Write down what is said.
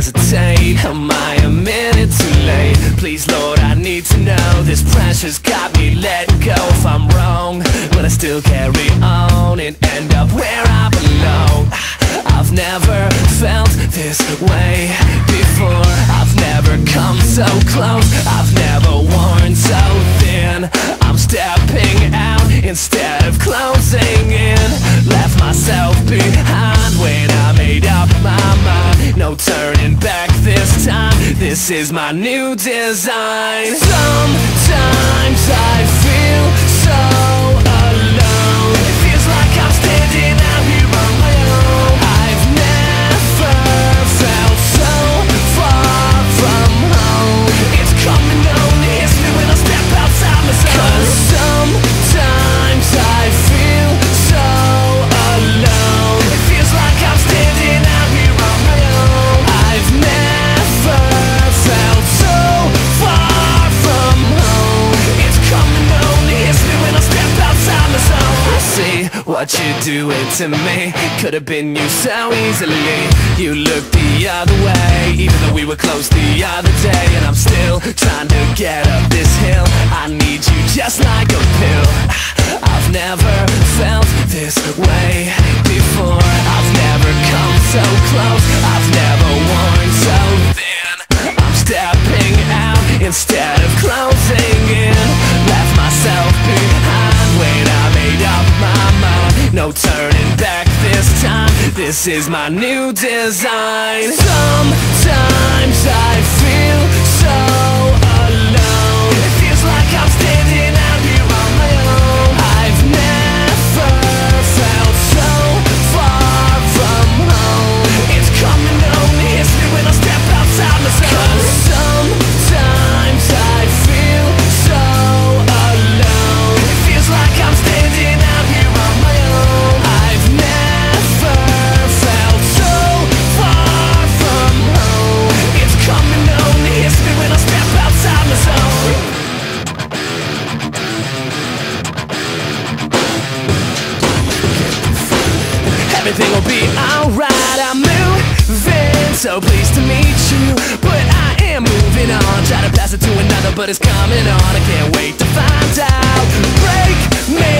hesitate. Am I a minute too late? Please, Lord, I need to know. This pressure's got me letting go. If I'm wrong, will I still carry on and end up where I belong? I've never felt this way before. I've never come so close. I've never worn so thin. I'm stepping out instead of closing in. Left myself behind when I made up my. No turning back this time. This is my new design. Sometimes I feel so alone. It feels like I'm standing what you're doing to me. Could have been you so easily. You looked the other way, even though we were close the other day. And I'm still trying to get up this hill. I need you just like a pill. I've never felt this way before. I've never come so close. I've never worn so thin. I'm stepping out instead This is my new design. Sometimes I Everything will be alright, I'm moving, so pleased to meet you. But I am moving on. Try to pass it to another, but it's coming on. I can't wait to find out. Break me,